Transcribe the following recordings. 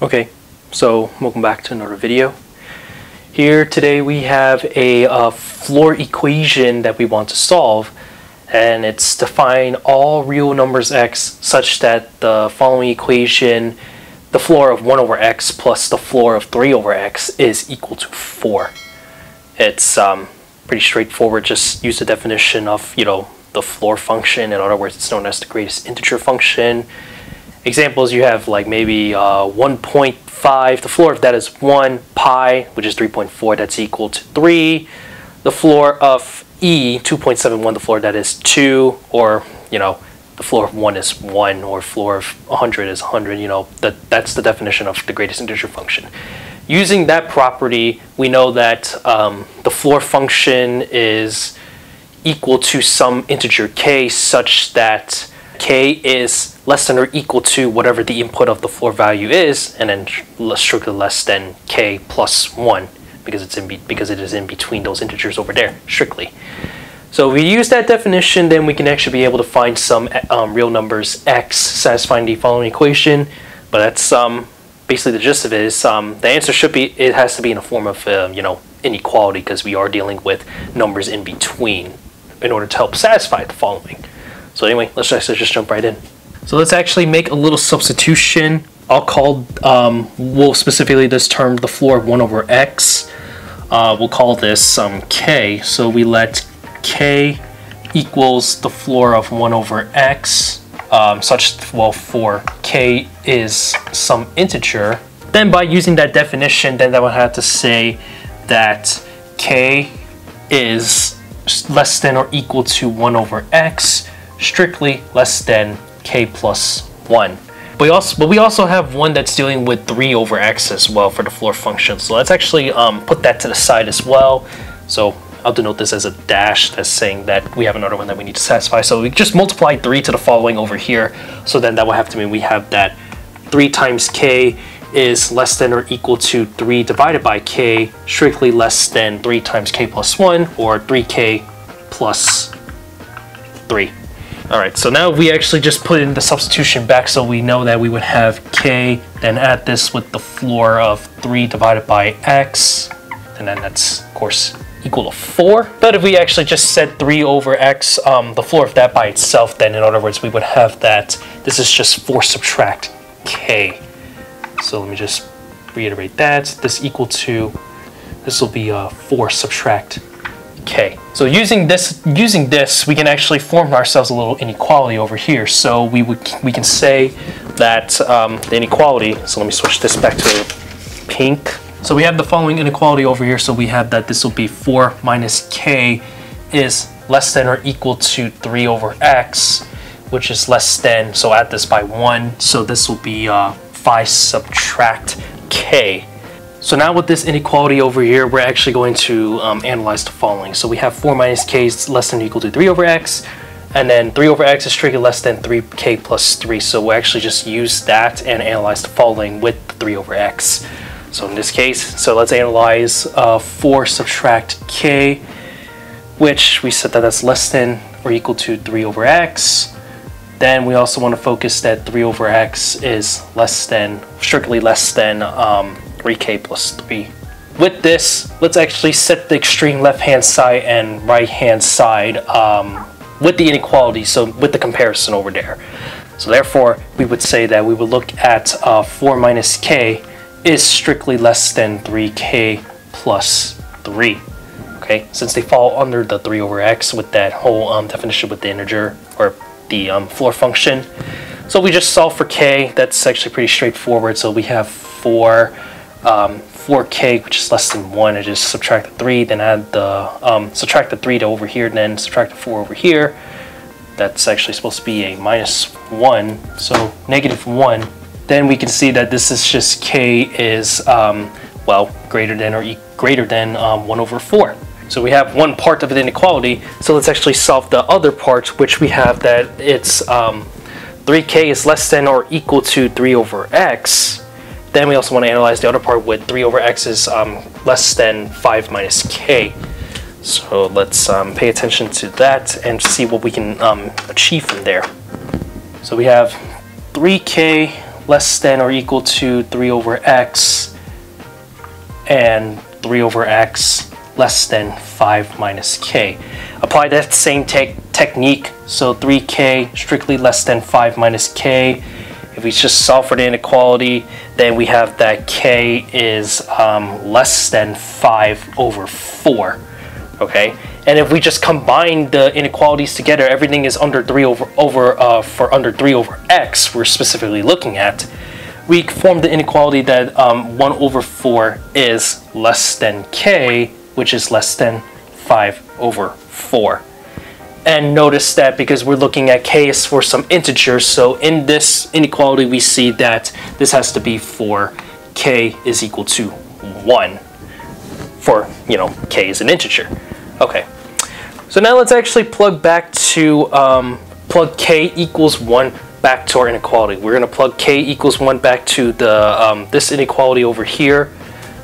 Okay, so welcome back to another video. Here today we have a uh, floor equation that we want to solve and it's to find all real numbers x such that the following equation, the floor of 1 over x plus the floor of 3 over x is equal to 4. It's um, pretty straightforward, just use the definition of, you know, the floor function. In other words, it's known as the greatest integer function. Examples you have like maybe uh, 1.5, the floor of that is 1 pi, which is 3.4, that's equal to 3. The floor of e, 2.71, the floor that is 2, or, you know, the floor of 1 is 1, or floor of 100 is 100, you know, that, that's the definition of the greatest integer function. Using that property, we know that um, the floor function is equal to some integer k such that k is less than or equal to whatever the input of the floor value is, and then strictly less than k plus 1 because it's in because it is in between those integers over there strictly. So if we use that definition, then we can actually be able to find some um, real numbers x satisfying the following equation. But that's um, basically the gist of it. Is um, the answer should be it has to be in a form of uh, you know inequality because we are dealing with numbers in between in order to help satisfy the following. So anyway, let's just, let's just jump right in. So let's actually make a little substitution. I'll call, um, we'll specifically this term the floor of 1 over x. Uh, we'll call this um, k. So we let k equals the floor of 1 over x, um, such, well, for k is some integer. Then by using that definition, then I would have to say that k is less than or equal to 1 over x, strictly less than k plus 1. But we also, but we also have one that's dealing with 3 over x as well for the floor function. So let's actually um, put that to the side as well. So I'll denote this as a dash that's saying that we have another one that we need to satisfy. So we just multiply 3 to the following over here. So then that will have to mean we have that 3 times k is less than or equal to 3 divided by k, strictly less than 3 times k plus 1, or 3k plus 3. Alright, so now we actually just put in the substitution back so we know that we would have k, then add this with the floor of 3 divided by x, and then that's, of course, equal to 4. But if we actually just set 3 over x, um, the floor of that by itself, then in other words, we would have that this is just 4 subtract k. So let me just reiterate that. This equal to, this will be uh, 4 subtract So using this, using this, we can actually form ourselves a little inequality over here. So we would we can say that um, the inequality. So let me switch this back to pink. So we have the following inequality over here. So we have that this will be 4 minus k is less than or equal to 3 over x, which is less than. So add this by 1. So this will be uh, 5 subtract k. So now with this inequality over here, we're actually going to um, analyze the following. So we have 4 minus k is less than or equal to 3 over x, and then 3 over x is strictly less than 3k plus 3. So we'll actually just use that and analyze the following with 3 over x. So in this case, so let's analyze uh, 4 subtract k, which we said that that's less than or equal to 3 over x. Then we also want to focus that 3 over x is less than, strictly less than um, 3k plus 3. With this, let's actually set the extreme left-hand side and right-hand side um, with the inequality, so with the comparison over there. So therefore, we would say that we would look at uh, 4 minus k is strictly less than 3k plus 3. Okay, since they fall under the 3 over x with that whole um, definition with the integer, or the um, floor function. So we just solve for k. That's actually pretty straightforward. So we have 4, um, 4k, which is less than 1. I just subtract the 3, then add the, um, subtract the 3 to over here, then subtract the 4 over here. That's actually supposed to be a minus 1, so negative 1. Then we can see that this is just k is, um, well, greater than or e greater than um, 1 over 4. So we have one part of the inequality. So let's actually solve the other part, which we have that it's um, 3k is less than or equal to 3 over x. Then we also want to analyze the other part with 3 over x is um, less than 5 minus k. So let's um, pay attention to that and see what we can um, achieve from there. So we have 3k less than or equal to 3 over x and 3 over x less than 5 minus k. Apply that same te technique, so 3k strictly less than 5 minus k. If we just solve for the inequality, then we have that k is um, less than 5 over 4, okay? And if we just combine the inequalities together, everything is under 3 over, over uh, for under 3 over x we're specifically looking at, we form the inequality that um, 1 over 4 is less than k, which is less than 5 over 4. And notice that because we're looking at k is for some integer, so in this inequality we see that this has to be for k is equal to 1 for, you know, k is an integer. Okay, so now let's actually plug back to, um, plug k equals 1 back to our inequality. We're going to plug k equals 1 back to the um, this inequality over here.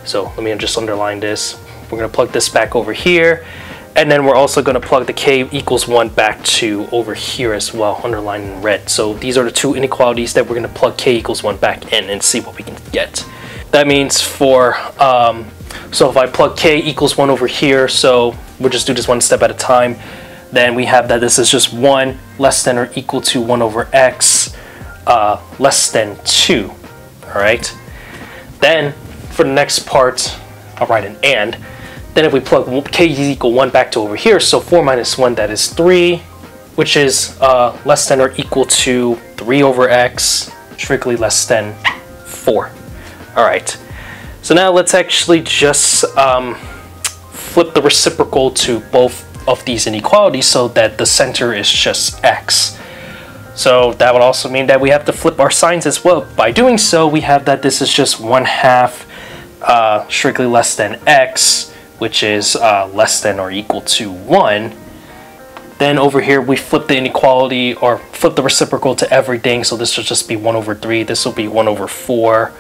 So let me just underline this. We're going to plug this back over here. And then we're also going to plug the k equals 1 back to over here as well, underlined in red. So these are the two inequalities that we're going to plug k equals 1 back in and see what we can get. That means for, um, so if I plug k equals 1 over here, so we'll just do this one step at a time then we have that this is just 1 less than or equal to 1 over x uh, less than 2. Alright? Then, for the next part, I'll write an and. Then if we plug k is equal 1 back to over here, so 4 minus 1, that is 3, which is uh, less than or equal to 3 over x, strictly less than 4. Alright, so now let's actually just um, flip the reciprocal to both of these inequalities so that the center is just x. So that would also mean that we have to flip our signs as well. By doing so, we have that this is just 1 half uh, strictly less than x, which is uh, less than or equal to 1. Then over here, we flip the inequality or flip the reciprocal to everything. So this will just be 1 over 3. This will be 1 over 4.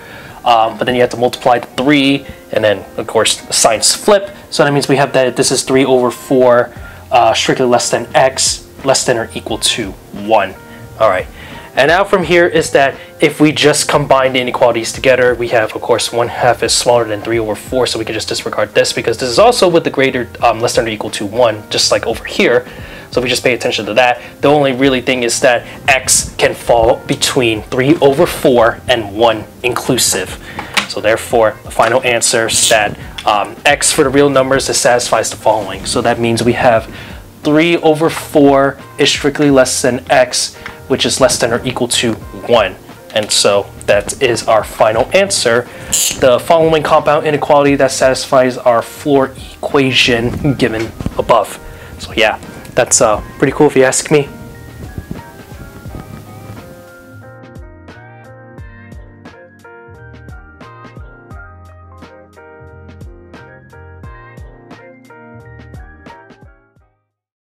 Um, but then you have to multiply the 3, and then, of course, the signs flip. So that means we have that this is 3 over 4, uh, strictly less than x, less than or equal to 1. All right. And now from here is that if we just combine the inequalities together, we have, of course, 1 half is smaller than 3 over 4, so we can just disregard this because this is also with the greater, um, less than or equal to 1, just like over here. So if we just pay attention to that, the only really thing is that x can fall between 3 over 4 and 1 inclusive. So therefore, the final answer is that um, x for the real numbers that satisfies the following. So that means we have 3 over 4 is strictly less than x, which is less than or equal to 1. And so that is our final answer. The following compound inequality that satisfies our floor equation given above. So yeah, that's uh, pretty cool if you ask me.